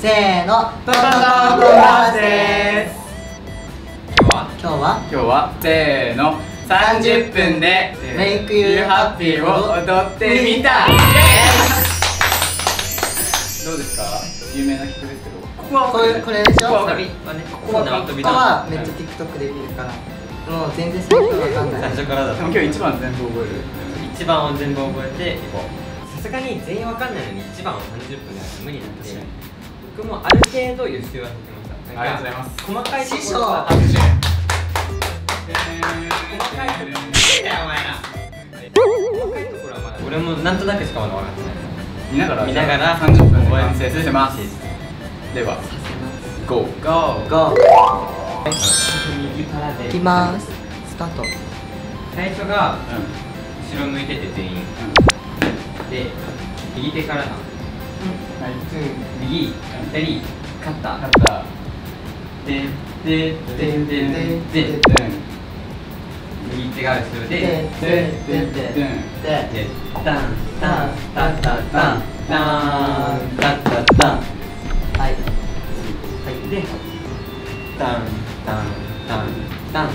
せーの。トントントントンダンスです今日は今日はせーの30分でメイクユーハッピーをを踊ってみたどうですか有名な曲ですけどここはこれこれでしょここはこここはここはめっちゃ TikTok で見るからもう全然最初わかんない最初からだでも今日一番全部覚える一番を全部覚えてさすがに全員わかんないのに一番を30分では無理なんで僕もある程度予習はしてきましたありがとうございます。細かいとこ師匠は拍手細かいところなんだよお前ら細かいところはまだ俺もなんとなくしかまだ分かってない見ながら見ながら30分で完成させますでは GO GO ゴ右からでいきますスタート最初が後。ろ向いてて全員うんで右手からなはい右左肩勝ったでででででで右手が後ろでででででででタンタンタンタンタンタンタンタンタンはいはいでタンタンタンタン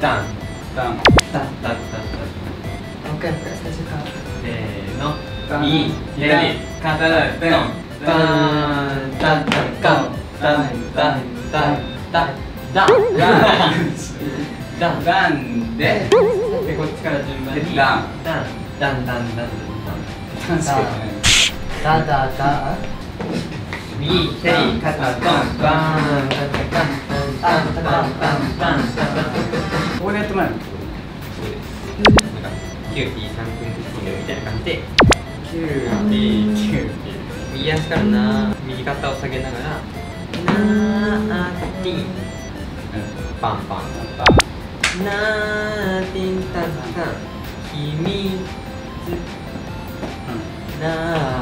タンダンタンタンタンタンもう一回もう一回最初からせーのタン右左肩だタンタンタンタンタンタンタンタンタンタンダンダンででこっちから順番にダンダンダンダンダンダンしか言ってないダダダ右左肩ドンバーンタンタンタンタンタンタンタンダンダンここでやってもらえるそうです。キューピー三分クッキングみたいな感じで。キューピーキューピー右足からな右肩を下げながらなーティンパンパンなーティンタンタン秘密。な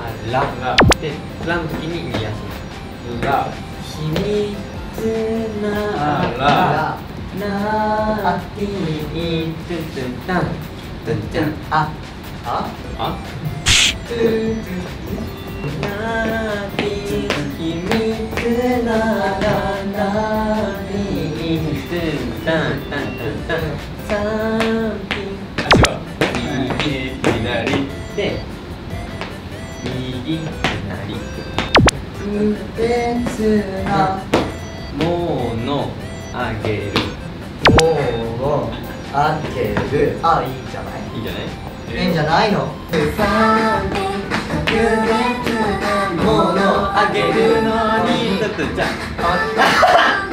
ーララでラの時に右足。ラ。秘密なあーらなーティントゥントゥンタントゥントゥンああ。あ？なものあげるものあげるあいいじゃないいいじゃないいいんじゃないの？ものあげるのにちょっとじゃあ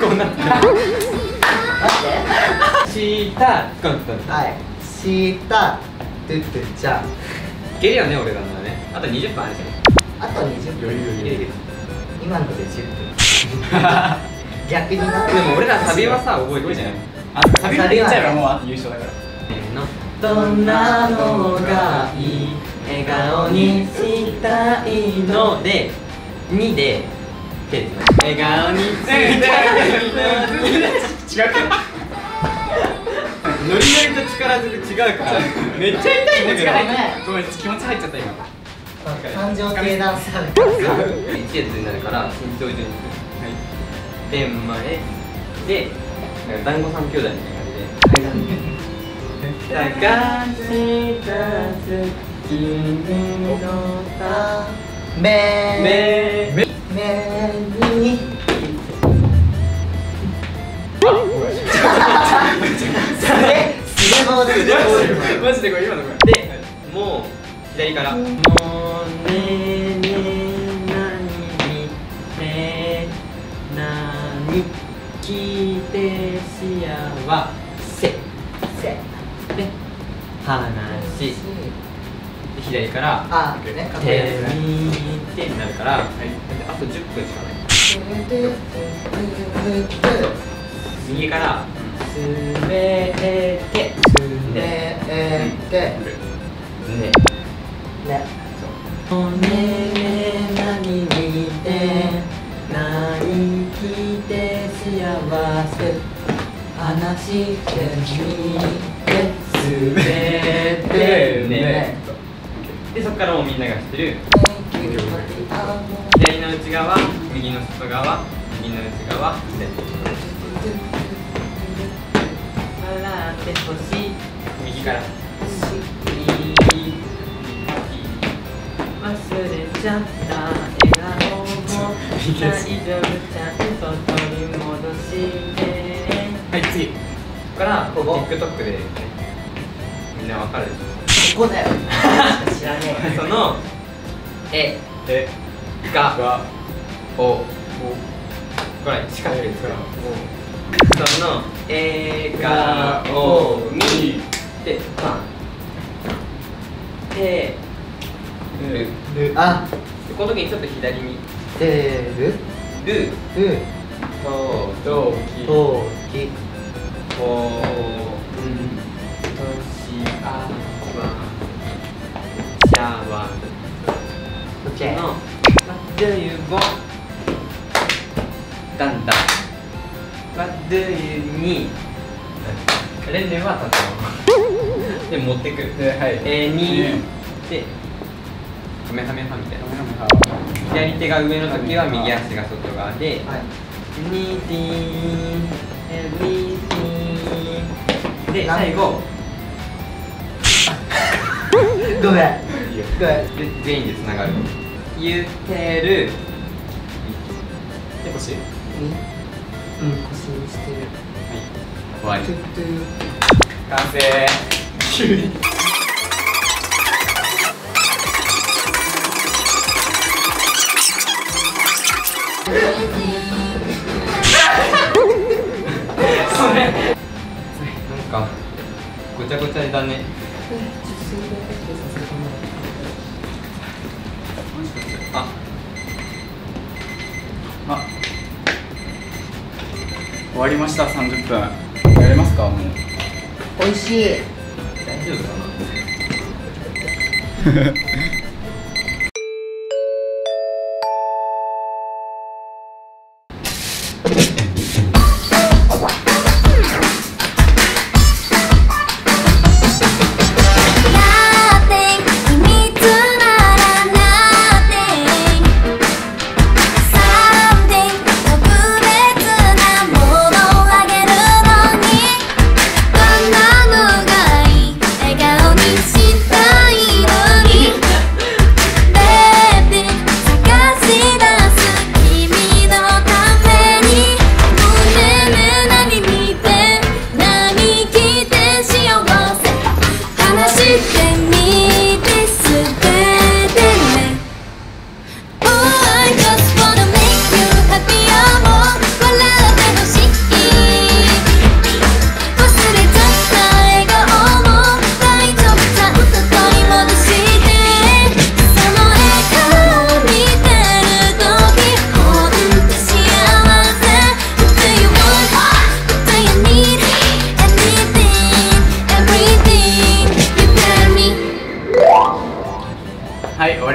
こうな。って待ってしたコントンはい。したトゥトゥじゃいけるよね俺らならねあと20分あるじゃん。ああと20分余裕 今ので10分。逆になでも俺らサビはさ覚えてるじゃない。あサビまでいっちゃえばもう優勝だからどんなのがいい笑顔にしたいの？で2で笑顔にしたいのに違うノリノリと力ずく違うからめっちゃ痛いんだけど。ごめん気持ち入っちゃった今。感情系ダンサーだからさ一列になるから身長順に。するで前で団子三兄弟みたいな感じで探した君のためめめにマジでこれ今のこれでもう左からもうねねなにねなに聞い。て幸せせで話で左からあねかっこいい手ですねに手になるから、あと10分しかない。右からすべてでえーでねねおねね何見て何聞いて幸せ。話してみてすべてねでそこからもうみんなが知ってる左の内側右の外側右の内側左笑ってほしい右から忘れちゃった笑顔も大丈夫ちゃんと取り戻してはい次。ここから TikTok でみんなわかる。でしここだよ。知らねょそのえ。え。が。が。お。これですから。その笑顔にでまあ。てる。えるあ。でこの時にちょっと左に。てる。る。うととき。とき。こうしあわしゃわオッケーの What do you want? だんだん What do you need? レンレンは立つので持ってくるではいえー、にねでカメハメハみたいな左手が上の時は右足が外側ではい Anything Everything で最後ごめん。で全員でつながる言ってる。で腰にうん腰にしてる。終わり。完成。急に。なんかごちゃごちゃだね。あ終わりました30分。やれますかもう。美味しい。大丈夫かな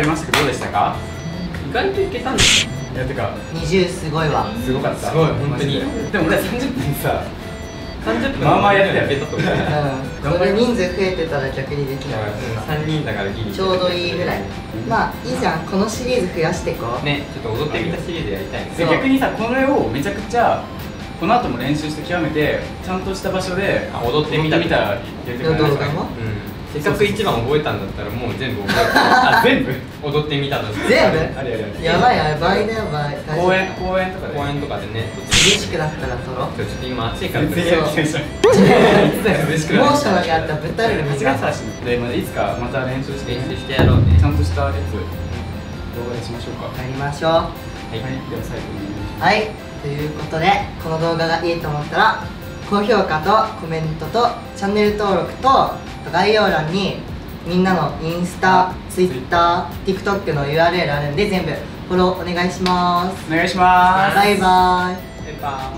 りましたけどどうでしたか？意外といけたんですいやてか20すごいわ。すごかった？すごい本当に。ででも俺30分さ30分。まあまあやったよベタとかうんこれ人数増えてたら逆にできなかった3人だからギリちょうどいいぐらい。まあいいじゃん。このシリーズ増やしていこう。ねちょっと踊ってみたシリーズやりたいねで逆にさこれをめちゃくちゃこの後も練習して極めてちゃんとした場所であ踊ってみた踊ってみたらやりたくないですかうんせっかく一番覚えたんだったらもう全部覚えあ 全部？て踊ってみたとして。全部？あれやばいやばいねやばい。公園？公園とかで公園？とかでね。厳しくなったら撮ろう。ちょっと今暑いから全然やる気がしない。嬉しくモーションやったらぶっ倒れる8月だし。でまあいつかまた練習して。練習してやろうね。ちゃんとしたやつ動画にしましょうか。やりましょう。はい。はいでは最後にはい。ということでこの動画がいいと思ったら高評価とコメントとチャンネル登録と概要欄にみんなのインスタ、ツイッター、TikTok の URL あるんで全部フォローお願いします。お願いします。バイバイ。バイバ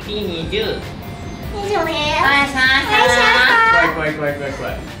イ。P20 以上です。お願いします。怖い怖い怖い怖い怖い